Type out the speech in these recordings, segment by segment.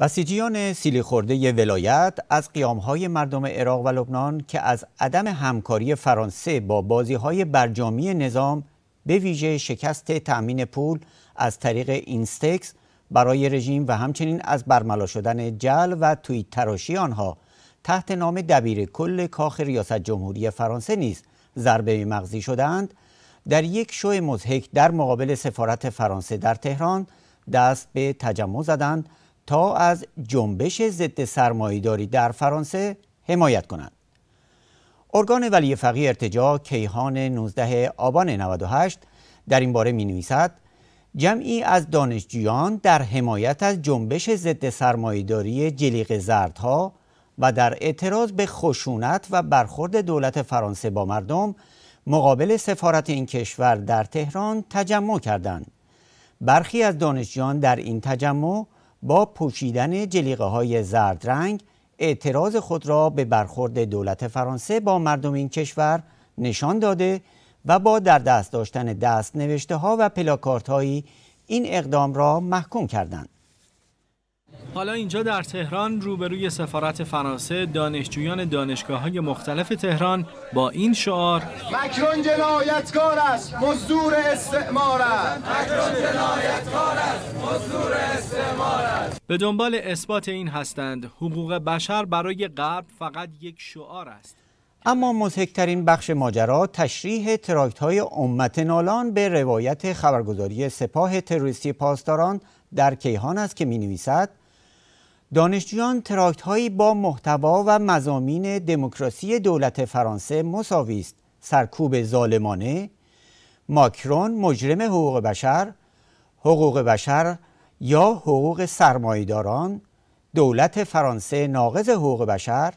بسیجیان سیلی خورده ولایت از قیامهای مردم عراق و لبنان که از عدم همکاری فرانسه با بازیهای برجامی نظام به ویژه شکست تأمین پول از طریق اینستکس برای رژیم و همچنین از برملا شدن جل و تویت تراشی آنها تحت نام دبیر کل کاخ ریاست جمهوری فرانسه نیز ضربه مغزی شدند در یک شو مزهک در مقابل سفارت فرانسه در تهران دست به تجمع زدند تا از جنبش ضد سرمایهداری در فرانسه حمایت کنند. ارگان ولی فقیه ارتجا کیهان 19 آبان 98 در این باره می نویسد جمعی از دانشجویان در حمایت از جنبش ضد سرمایهداری جلیق زردها و در اعتراض به خشونت و برخورد دولت فرانسه با مردم مقابل سفارت این کشور در تهران تجمع کردند. برخی از دانشجویان در این تجمع با پوشیدن جلیقه های زرد رنگ اعتراض خود را به برخورد دولت فرانسه با مردم این کشور نشان داده و با در دست داشتن دست نوشته ها و پلاکارت هایی این اقدام را محکوم کردند. حالا اینجا در تهران روبروی سفارت فرانسه دانشجویان دانشگاه های مختلف تهران با این شعار مکرون جنایتکار است مزدور استعمار است مکرون جنایتکار است مزدور به دنبال اثبات این هستند حقوق بشر برای غرب فقط یک شعار است. اما مضحک‌ترین بخش ماجرا تشریح تراکت های امت نالان به روایت خبرگزاری سپاه تروریستی پاسداران در کیهان است که می نویسد دانشجویان تراکت هایی با محتوا و مضامین دموکراسی دولت فرانسه مساوی است. سرکوب ظالمانه ماکرون مجرم حقوق بشر حقوق بشر یا حقوق سرمایداران دولت فرانسه ناقض حقوق بشر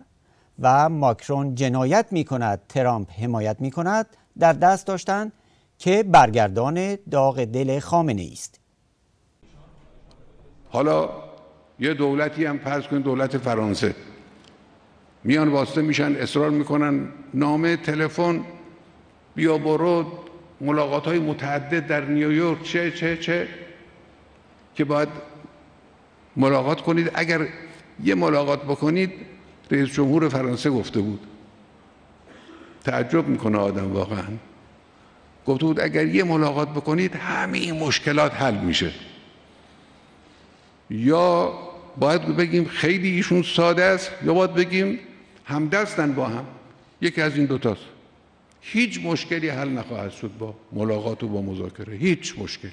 و ماکرون جنایت می کند ترامپ حمایت می کند در دست داشتن که برگردان داغ دل خامنه است. حالا یه دولتی هم فرض کنید دولت فرانسه. میان واسطه میشن اصرار می‌کنن نامه تلفن بیا برو ملاقات های متعدد در نیویورک چه چه چه. که باید ملاقات کنید. اگر یه ملاقات بکنید رئیس جمهور فرانسه گفته بود. تعجب می‌کنه آدم واقعا. گفته بود اگر یه ملاقات بکنید همه این مشکلات حل میشه. یا باید بگیم خیلی ایشون ساده است یا باید بگیم همدستن با هم. یکی از این دوتاست. هیچ مشکلی حل نخواهد شد با ملاقات و با مذاکره. هیچ مشکلی.